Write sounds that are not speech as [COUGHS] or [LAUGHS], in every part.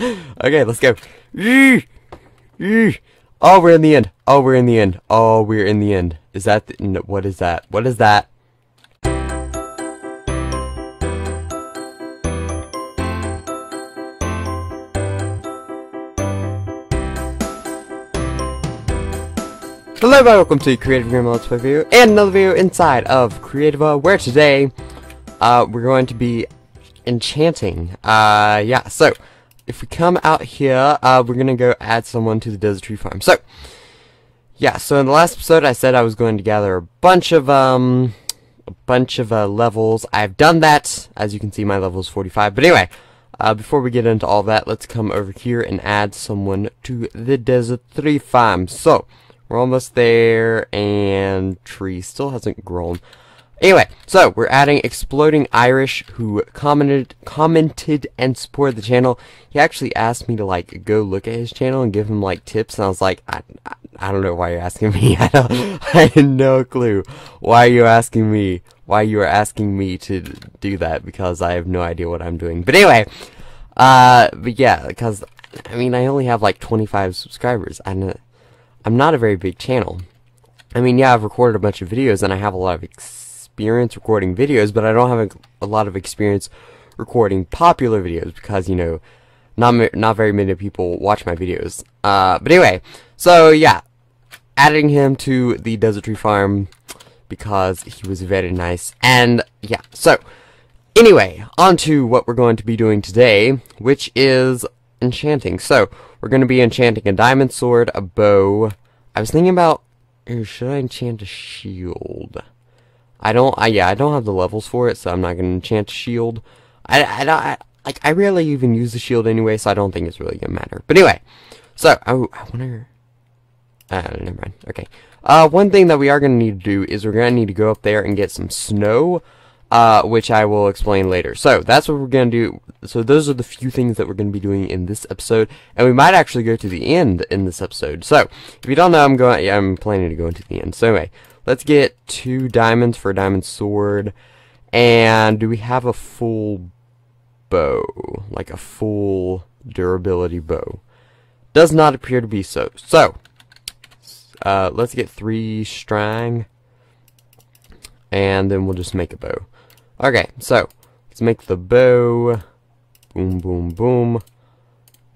okay, let's go. Oh, we're in the end. Oh, we're in the end. Oh, we're in the end. Is that the, no, what is that? What is that? Hello everybody, welcome to Cre8iveGamer Let's Play video and another video inside of Creativa where today uh, we're going to be enchanting. Uh, yeah, so if we come out here, uh, we're gonna go add someone to the Desert Tree Farm. So, yeah, so in the last episode I said I was going to gather a bunch of, um, a bunch of uh, levels. I've done that. As you can see, my level is 45. But anyway, uh, before we get into all that, let's come over here and add someone to the Desert Tree Farm. So, we're almost there, and tree still hasn't grown. Anyway, so we're adding Exploding Irish, who commented, commented and supported the channel. He actually asked me to like go look at his channel and give him like tips, and I was like, I, I, I don't know why you're asking me. [LAUGHS] I don't, I had no clue why are you're asking me. Why you are asking me to do that because I have no idea what I'm doing. But anyway, uh, but yeah, because I mean I only have like 25 subscribers, and. Uh, I'm not a very big channel. I mean, yeah, I've recorded a bunch of videos and I have a lot of experience recording videos, but I don't have a, a lot of experience recording popular videos because, you know, not not very many people watch my videos. Uh, but anyway, so yeah, adding him to the Desert Tree Farm because he was very nice. And yeah, so anyway, on to what we're going to be doing today, which is enchanting. So, we're going to be enchanting a diamond sword, a bow. I was thinking about, should I enchant a shield? I don't, I, yeah, I don't have the levels for it, so I'm not going to enchant shield. I, I, I, like, I rarely even use the shield anyway, so I don't think it's really going to matter. But anyway, so, I, I wonder, uh, never mind, okay. Uh, one thing that we are going to need to do is we're going to need to go up there and get some snow, uh, which I will explain later. So, that's what we're going to do. So, those are the few things that we're going to be doing in this episode, and we might actually go to the end in this episode. So, if you don't know, I'm going, yeah, I'm planning to go into the end. So, anyway, let's get two diamonds for a diamond sword, and do we have a full bow? Like a full durability bow? Does not appear to be so. So, uh, let's get three strang, and then we'll just make a bow. Okay, so let's make the bow. Boom, boom, boom.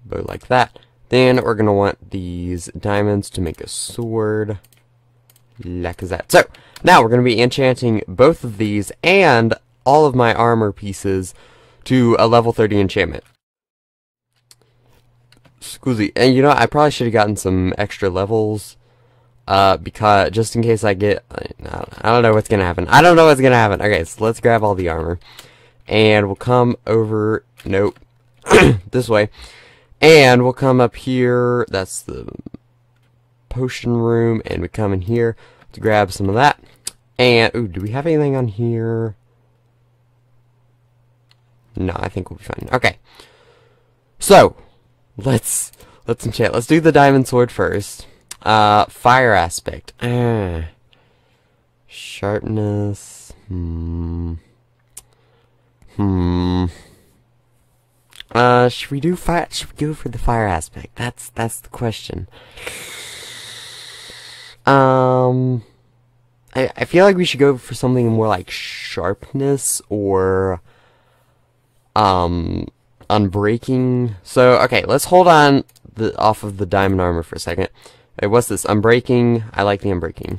Bow like that. Then we're going to want these diamonds to make a sword. That. So, now we're going to be enchanting both of these and all of my armor pieces to a level 30 enchantment. Scusi. And you know, I probably should have gotten some extra levels uh, because just in case I get, I don't know what's gonna happen. I don't know what's gonna happen. Okay, so let's grab all the armor, and we'll come over. Nope, [COUGHS] this way, and we'll come up here. That's the potion room, and we come in here to grab some of that. And ooh, do we have anything on here? No, I think we'll be fine. Okay, so let's let's enchant. Let's do the diamond sword first. Uh, fire aspect. Uh, sharpness. Hmm. Hmm. Uh, should we do fire? Should we go for the fire aspect? That's that's the question. Um, I I feel like we should go for something more like sharpness or um unbreaking. So okay, let's hold on the off of the diamond armor for a second. Wait, what's this? Unbreaking. I like the unbreaking.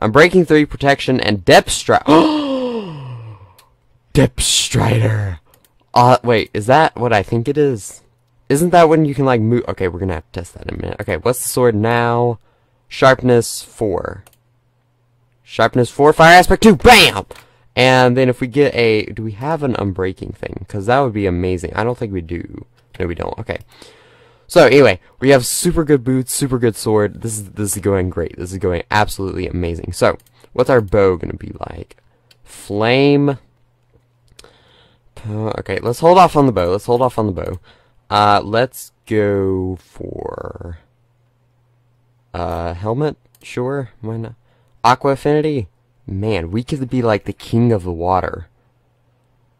Unbreaking 3, protection, and depth strike. [GASPS] depth strider. Uh, wait, is that what I think it is? Isn't that when you can, like, move? Okay, we're gonna have to test that in a minute. Okay, what's the sword now? Sharpness 4. Sharpness 4, fire aspect 2, BAM! And then if we get a, do we have an unbreaking thing? Because that would be amazing. I don't think we do. No, we don't. Okay. So anyway, we have super good boots, super good sword. This is this is going great. This is going absolutely amazing. So, what's our bow gonna be like? Flame. Uh, okay, let's hold off on the bow. Let's hold off on the bow. Uh, let's go for uh helmet. Sure, why not? Aqua affinity. Man, we could be like the king of the water.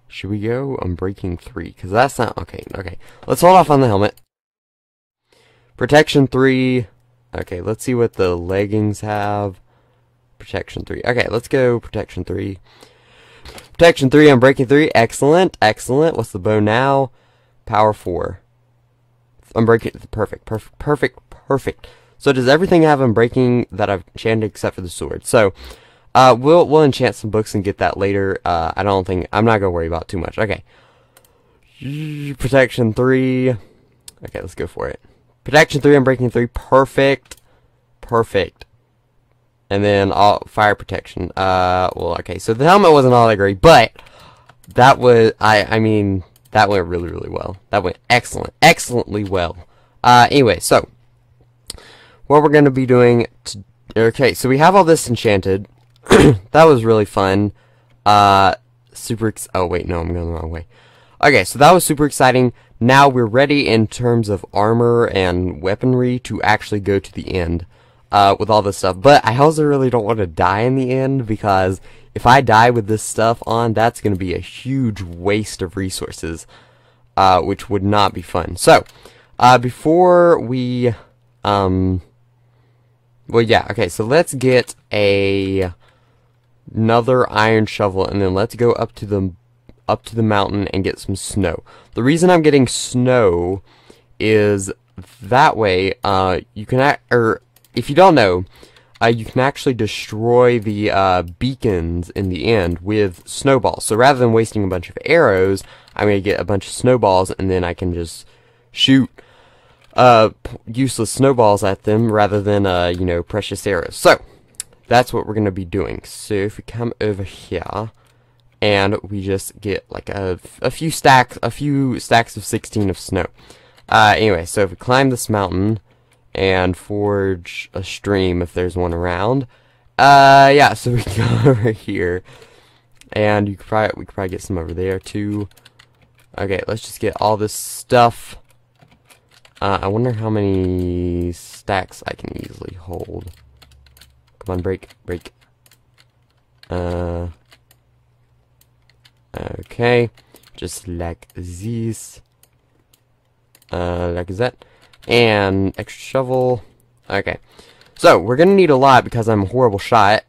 should we go Unbreaking 3? Because that's not... Okay, okay. Let's hold off on the helmet. Protection 3. Okay, let's see what the leggings have. Protection 3. Okay, let's go Protection 3. Protection 3, I'm Unbreaking 3. Excellent, excellent. What's the bow now? Power 4. Unbreaking... Perfect, perfect, perfect, perfect. So does everything have Unbreaking that I've enchanted except for the sword? So, uh, we'll, we'll enchant some books and get that later. Uh, I don't think... I'm not gonna worry about too much. Okay. Protection 3. Okay, let's go for it. Protection 3, Unbreaking 3. Perfect. Perfect. And then all fire protection. Uh, well, okay, so the helmet wasn't all that great, but that was, I, I mean, that went really, really well. That went excellent, excellently well. Uh, anyway, so, what we're going to be doing, to, okay, so we have all this enchanted. [CLEARS THROAT] that was really fun. Uh, super, oh wait, no, I'm going the wrong way. Okay, so that was super exciting. Now we're ready in terms of armor and weaponry to actually go to the end uh, with all this stuff. But I also really don't want to die in the end because if I die with this stuff on, that's going to be a huge waste of resources, uh, which would not be fun. So, uh, before we, um, well, yeah, okay, so let's get a another iron shovel and then let's go up to the up to the mountain and get some snow. The reason I'm getting snow is that way uh, you can act, or if you don't know, uh, you can actually destroy the uh, beacons in the end with snowballs. So rather than wasting a bunch of arrows, I'm going to get a bunch of snowballs and then I can just shoot uh, useless snowballs at them rather than, uh, you know, precious arrows. So, that's what we're going to be doing. So if we come over here, and we just get like a, a few stacks, a few stacks of 16 of snow. Uh, anyway, so if we climb this mountain and forge a stream if there's one around, uh, yeah, so we [LAUGHS] go over here, and you could probably, we could probably get some over there too. Okay, let's just get all this stuff. Uh, I wonder how many stacks I can easily hold. Come on, break, break. Uh, Okay, just like this. Uh, like that. And extra shovel. Okay. So, we're gonna need a lot because I'm a horrible shot.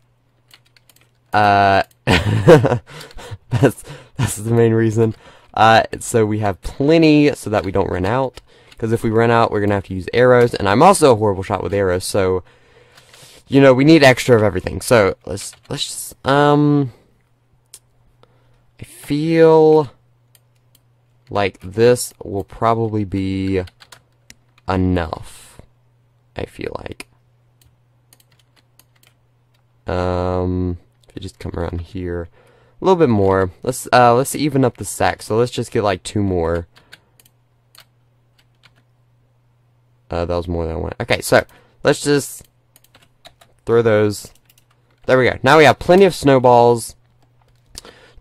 Uh, [LAUGHS] that's, that's the main reason. Uh, so we have plenty so that we don't run out. Because if we run out, we're gonna have to use arrows. And I'm also a horrible shot with arrows, so... You know, we need extra of everything. So, let's, let's just, um I feel like this will probably be enough. I feel like. Um, if just come around here, a little bit more. Let's uh, let's even up the stack. So let's just get like two more. Uh, that was more than one. Okay, so let's just throw those. There we go. Now we have plenty of snowballs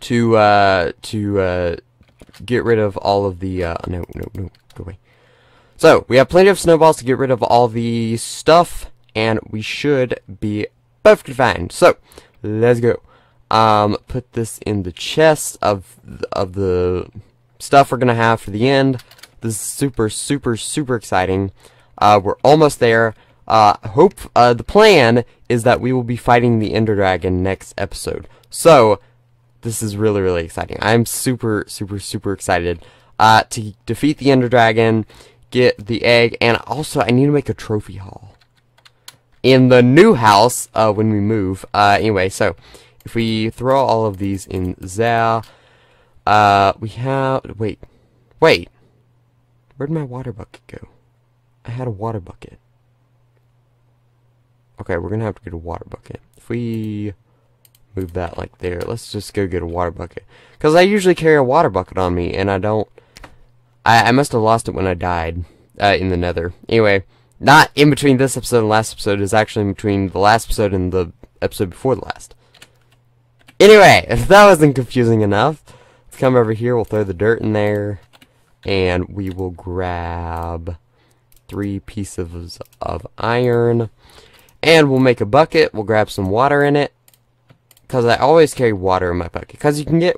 to uh, to uh, get rid of all of the uh, no no no go away. So we have plenty of snowballs to get rid of all the stuff, and we should be perfectly fine. So let's go. Um, put this in the chest of of the stuff we're gonna have for the end. This is super super super exciting. Uh, we're almost there. Uh, hope uh, the plan is that we will be fighting the Ender Dragon next episode. So this is really, really exciting. I'm super, super, super excited uh, to defeat the Ender Dragon, get the egg, and also I need to make a trophy hall in the new house uh, when we move. Uh, anyway, so if we throw all of these in there, uh, we have, wait, wait, where'd my water bucket go? I had a water bucket. Okay, we're gonna have to get a water bucket. If we move that like there. Let's just go get a water bucket. Because I usually carry a water bucket on me, and I don't... I, I must have lost it when I died uh, in the nether. Anyway, not in between this episode and last episode. It's actually in between the last episode and the episode before the last. Anyway, [LAUGHS] if that wasn't confusing enough, let's come over here. We'll throw the dirt in there. And we will grab three pieces of iron. And we'll make a bucket. We'll grab some water in it because I always carry water in my bucket. Because you can get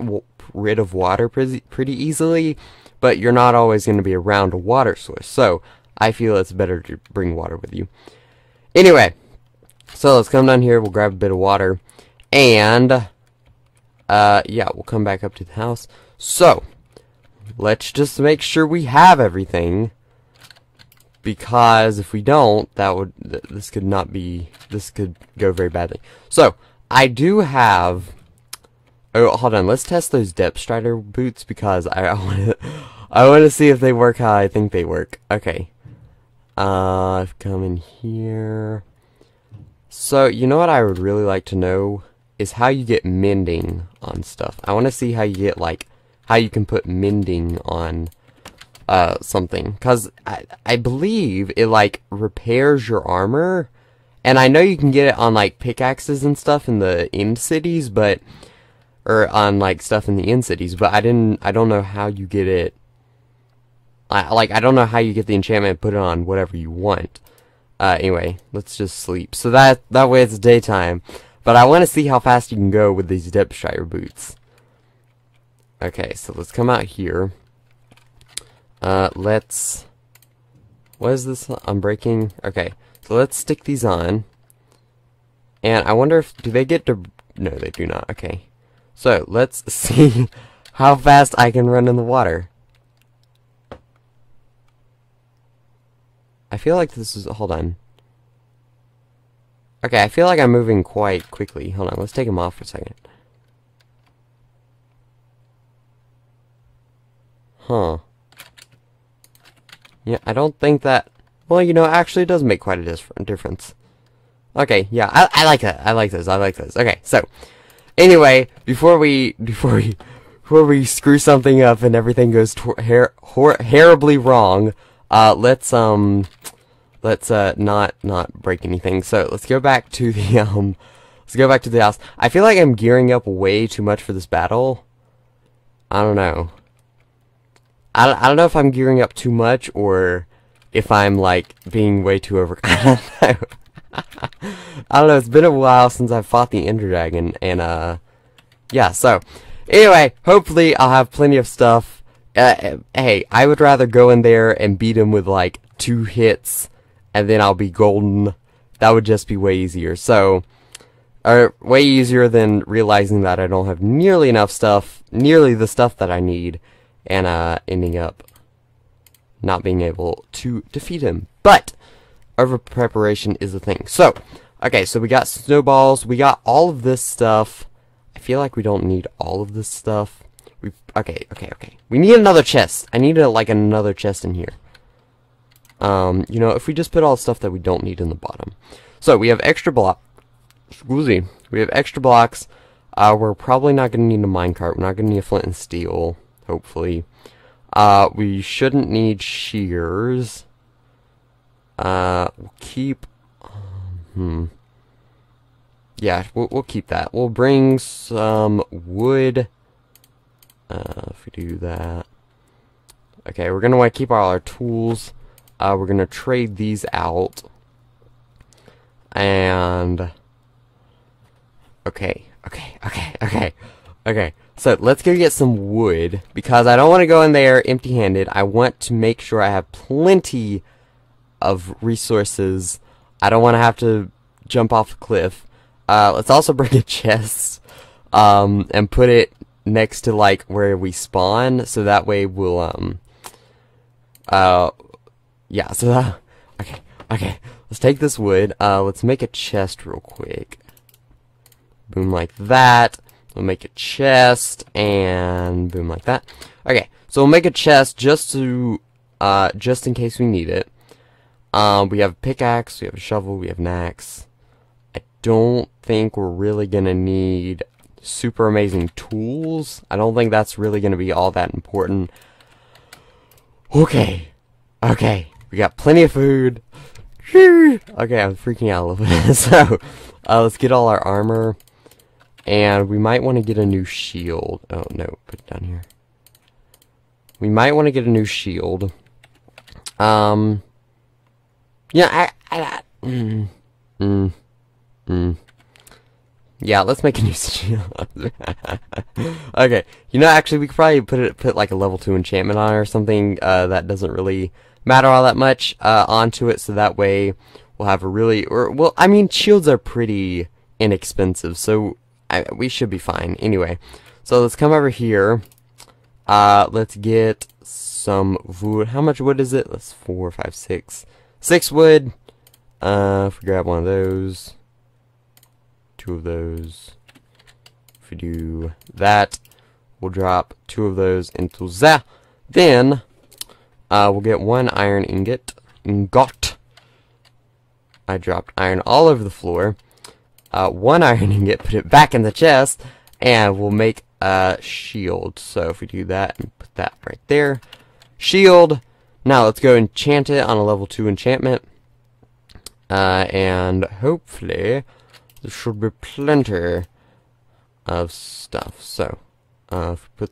rid of water pretty, pretty easily, but you're not always going to be around a water source. So I feel it's better to bring water with you. Anyway, so let's come down here. We'll grab a bit of water. And, uh, yeah, we'll come back up to the house. So, let's just make sure we have everything. Because if we don't, that would, th this could not be, this could go very badly. So, I do have, oh, hold on, let's test those Depth Strider boots because I, want [LAUGHS] to, I want to see if they work how I think they work. Okay. Uh, I've come in here. So, you know what I would really like to know? Is how you get mending on stuff. I want to see how you get, like, how you can put mending on, uh, something. Because I, I believe it, like, repairs your armor. And I know you can get it on, like, pickaxes and stuff in the end cities, but, or on, like, stuff in the end cities, but I didn't, I don't know how you get it. I, like, I don't know how you get the enchantment and put it on whatever you want. Uh, anyway, let's just sleep. So that that way it's daytime. But I want to see how fast you can go with these Depth Strider boots. Okay, so let's come out here. Uh, let's... What is this? Unbreaking... Okay, so let's stick these on. And I wonder if... Do they get to... No, they do not. Okay. So, let's [LAUGHS] see how fast I can run in the water. I feel like this is... Hold on. Okay, I feel like I'm moving quite quickly. Hold on, let's take them off for a second. Huh. Yeah, I don't think that... Well, you know, actually it does make quite a difference. Okay, yeah, I, I like that. I like this. I like this. Okay, so... Anyway, before we... Before we... Before we screw something up and everything goes her horribly wrong... Uh, let's, um, let's, uh, not, not break anything. So, let's go back to the, [LAUGHS] um, let's go back to the house. I feel like I'm gearing up way too much for this battle. I don't know. I, I don't know if I'm gearing up too much or if I'm, like, being way too over... [LAUGHS] I don't know. [LAUGHS] I don't know, it's been a while since I fought the Ender Dragon, and, uh, yeah, so, anyway, hopefully I'll have plenty of stuff uh, hey, I would rather go in there and beat him with like two hits, and then I'll be golden. That would just be way easier. So, or way easier than realizing that I don't have nearly enough stuff, nearly the stuff that I need, and uh, ending up not being able to defeat him. But over preparation is the thing. So, okay, so we got snowballs, we got all of this stuff. I feel like we don't need all of this stuff. We okay, okay, okay. We need another chest. I need a, like another chest in here. Um, you know, if we just put all the stuff that we don't need in the bottom. So we have extra block. Excuse me. We have extra blocks. Uh, we're probably not going to need a minecart. We're not going to need a flint and steel. Hopefully. Uh, we shouldn't need shears. Uh, we'll keep. Hmm. Yeah, we'll, we'll keep that. We'll bring some wood uh, if we do that. Okay, we're going to want to keep all our tools. Uh, we're going to trade these out. And... Okay, okay, okay, okay, okay. So, let's go get some wood. Because I don't want to go in there empty-handed. I want to make sure I have plenty of resources. I don't want to have to jump off a cliff. Uh, let's also [LAUGHS] bring a chest. Um, and put it next to like where we spawn, so that way we'll um uh yeah, so that okay, okay. Let's take this wood, uh let's make a chest real quick. Boom like that. We'll make a chest and boom like that. Okay, so we'll make a chest just to uh just in case we need it. Um we have a pickaxe, we have a shovel, we have an axe. I don't think we're really gonna need super amazing tools. I don't think that's really to be all that important. Okay. Okay. We got plenty of food. [LAUGHS] Okay, I'm freaking out a little bit. [LAUGHS] so, uh, let's get all our armor. And we might want to get a new shield. Oh, no. Put it down here. We might want to get a new shield. Um. Yeah, I... I, I mm, mm, mm. yeah, let's make a new [LAUGHS] shield. [LAUGHS] okay, you know, actually, we could probably put it put like a level two enchantment on it or something uh, that doesn't really matter all that much uh, onto it, so that way we'll have a really or well, I mean, shields are pretty inexpensive, so I, we should be fine. Anyway, so let's come over here. Uh, let's get some wood. How much wood is it? That's four, five, six, six wood. Uh, if we grab one of those two of those. If we do that, we'll drop two of those into that. Then, uh, we'll get one iron ingot. Ingot. I dropped iron all over the floor. Uh, one ironing [LAUGHS] it, put it back in the chest, and we'll make a shield. So if we do that and put that right there. Shield. Now let's go enchant it on a level 2 enchantment. Uh, and hopefully there should be plenty of stuff. So, uh, put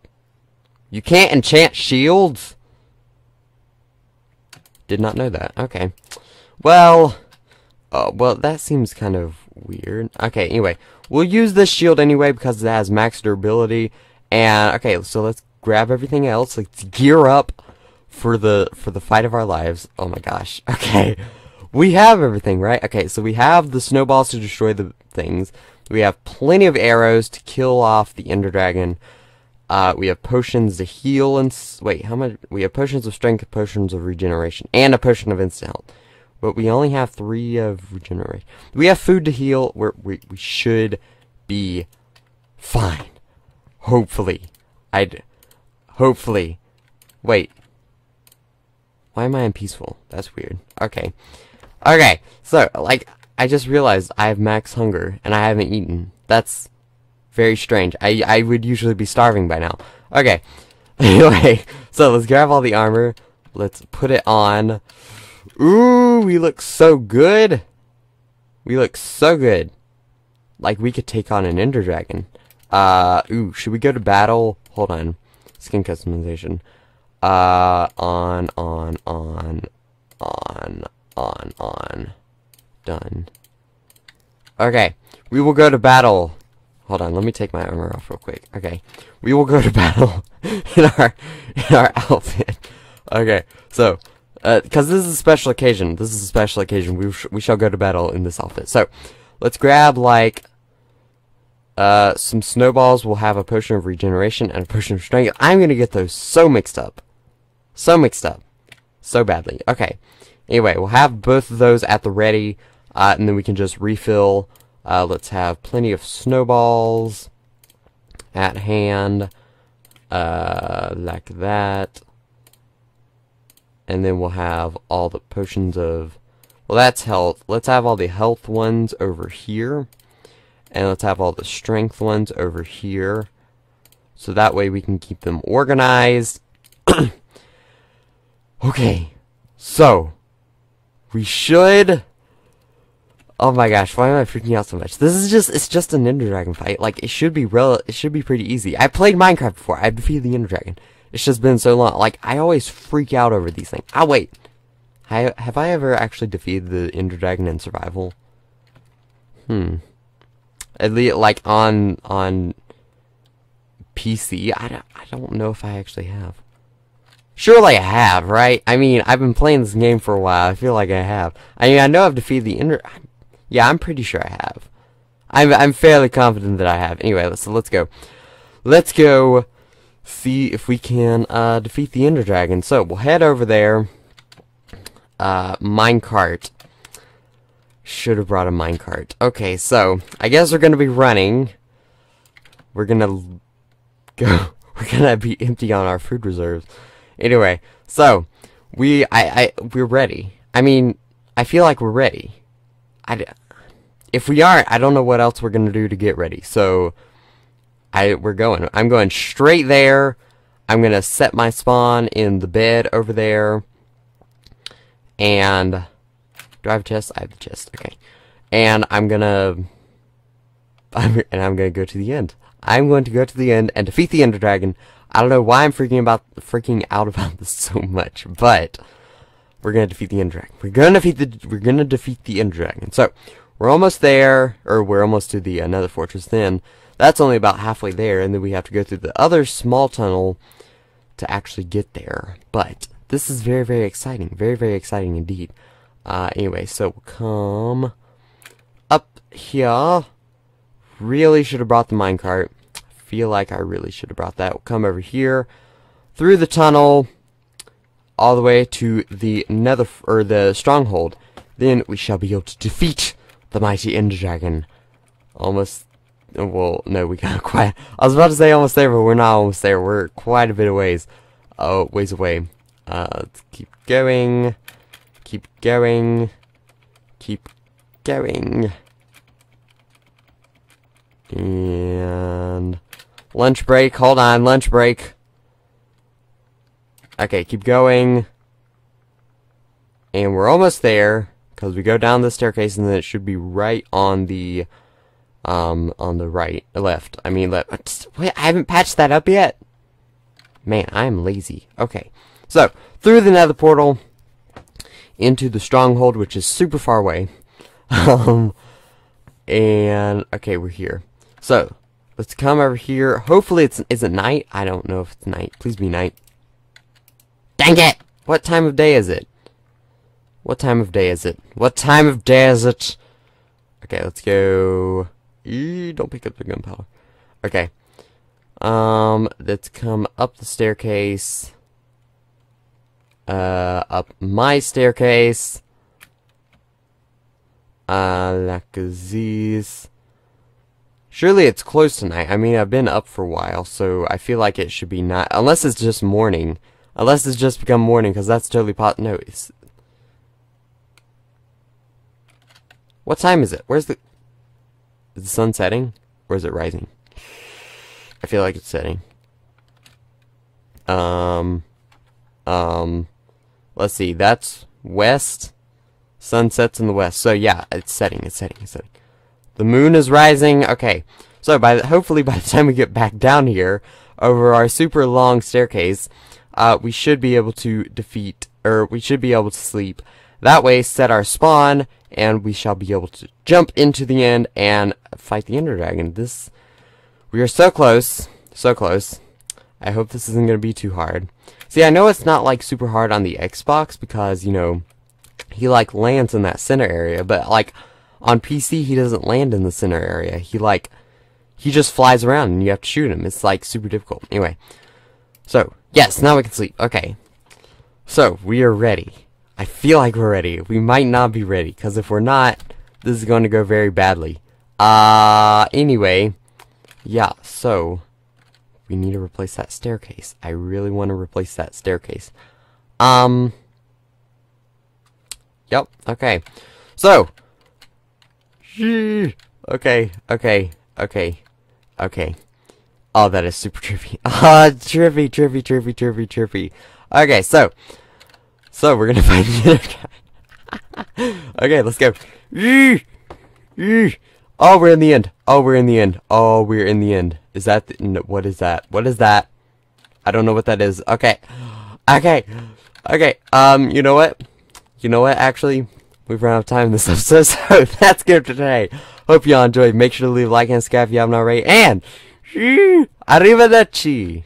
you can't enchant shields. Did not know that. Okay. Well, uh, well, that seems kind of weird. Okay, anyway, we'll use this shield anyway because it has max durability. And okay, so let's grab everything else. Let's gear up for the for the fight of our lives. Oh my gosh. [LAUGHS] Okay. We have everything, right? Okay, so we have the snowballs to destroy the things. We have plenty of arrows to kill off the Ender Dragon. Uh, we have potions to heal and wait, how much? We have potions of strength, potions of regeneration, and a potion of instant health. But we only have three of regeneration. We have food to heal. We're, we we should be fine. Hopefully, I'd hopefully. Wait, why am I unpeaceful? That's weird. Okay, okay. So like I just realized I have max hunger and I haven't eaten. That's very strange. I I would usually be starving by now. Okay. [LAUGHS] Anyway, so let's grab all the armor. Let's put it on. Ooh, we look so good. We look so good. Like we could take on an Ender Dragon. Uh, ooh, should we go to battle? Hold on. Skin customization. Uh, on, on, on, on, on, on. Done. Okay, we will go to battle. Hold on, let me take my armor off real quick. Okay, we will go to [LAUGHS] battle in our in our outfit. Okay, so because uh, this is a special occasion, this is a special occasion. We sh we shall go to battle in this outfit. So let's grab like uh some snowballs. We'll have a potion of regeneration and a potion of strength. I'm gonna get those so mixed up, so mixed up, so badly. Okay. Anyway, we'll have both of those at the ready. Uh, and then we can just refill. Uh, let's have plenty of snowballs at hand. Uh, like that. And then we'll have all the potions of... Well, that's health. Let's have all the health ones over here. And let's have all the strength ones over here. So that way we can keep them organized. [COUGHS] okay. So, we should Oh my gosh, why am I freaking out so much? This is just, it's just an Ender Dragon fight. Like, it should be real, it should be pretty easy. I played Minecraft before, I've defeated the Ender Dragon. It's just been so long. Like, I always freak out over these things. Ah, wait. I, have I ever actually defeated the Ender Dragon in survival? Hmm. At least, like, on, on PC, I don't, I don't know if I actually have. Surely I have, right? I mean, I've been playing this game for a while. I feel like I have. I mean, I know I've defeated the Ender... Yeah, I'm pretty sure I have. I'm I'm fairly confident that I have. Anyway, so let's go. Let's go see if we can uh, defeat the Ender Dragon. So we'll head over there. Uh, minecart. Should have brought a minecart. Okay, so I guess we're gonna be running. We're gonna go. [LAUGHS] We're gonna be empty on our food reserves. Anyway, so we I I we're ready. I mean, I feel like we're ready. I if we aren't, I don't know what else we're gonna do to get ready. So, I we're going. I'm going straight there. I'm gonna set my spawn in the bed over there. And do I have a chest? I have a chest. Okay. And I'm gonna. [LAUGHS] I'm, and I'm gonna go to the end. I'm going to go to the end and defeat the Ender Dragon. I don't know why I'm freaking about freaking out [LAUGHS] about this so much, but we're gonna defeat the Ender Dragon. We're gonna defeat the we're gonna defeat the Ender Dragon. So we're almost there, or we're almost to the nether fortress. Then that's only about halfway there, and then we have to go through the other small tunnel to actually get there. But this is very, very exciting. Very, very exciting indeed. Uh, anyway, so come up here. Really should have brought the minecart. Feel like I really should have brought that. We'll come over here, through the tunnel, all the way to the nether, or the stronghold. Then we shall be able to defeat the mighty Ender Dragon. Almost, well, no, we got [LAUGHS] quite, I was about to say almost there, but we're not almost there. We're quite a bit of ways, oh, ways away. Uh, let's keep going, keep going, keep going. And lunch break, hold on, lunch break. Okay, keep going. And we're almost there because we go down the staircase and then it should be right on the um on the right left. I mean left wait i haven't patched that up yet. Man i am lazy. Okay. So through the nether portal into the stronghold which is super far away. [LAUGHS] Um and okay we're here. So let's come over here. Hopefully it's is it night? I don't know if it's night. Please be night. Dang it! What time of day is it? What time of day is it? What time of day is it? Okay, let's go. Eee, don't pick up the gunpowder. Okay. Um, let's come up the staircase. Uh, up my staircase. Uh. Surely it's close tonight. I mean, I've been up for a while, so I feel like it should be not. Unless it's just morning. Unless it's just become morning, because that's totally pot. No, it's, What time is it? Where's the... Is the sun setting? Or is it rising? I feel like it's setting. Um... Um... Let's see, that's west. Sun sets in the west. So yeah, it's setting, it's setting, it's setting. The moon is rising. Okay. So by the, hopefully by the [LAUGHS] time we get back down here, over our super long staircase, uh, we should be able to defeat, or we should be able to sleep. That way, set our spawn, and we shall be able to jump into the end and fight the Ender Dragon. This, we are so close, so close. I hope this isn't going to be too hard. See, I know it's not like super hard on the Xbox because, you know, he like lands in that center area, but like on PC he doesn't land in the center area. He like he just flies around and you have to shoot him. It's like super difficult. Anyway. So, yes, now we can sleep. Okay. So, we are ready. I feel like we're ready. We might not be ready, because if we're not, this is going to go very badly. Uh, anyway, yeah, so, we need to replace that staircase. I really want to replace that staircase. Um, yep, okay. So, okay, okay, okay, okay. Oh, that is super [LAUGHS] trippy. [LAUGHS] Ah, trippy, trippy, trippy, trippy, trippy. Okay, so, so, we're gonna [LAUGHS] find the other guy. okay, let's go. Oh, we're in the end. Oh, we're in the end. Oh, we're in the end. Is that, the, no, what is that? What is that? I don't know what that is. Okay. Okay. Okay. Um, you know what? You know what, actually? We've run out of time in this [LAUGHS] episode, so [LAUGHS] that's good for today. Hope y'all enjoyed. Make sure to leave a like and subscribe if you haven't already. And, arrivederci!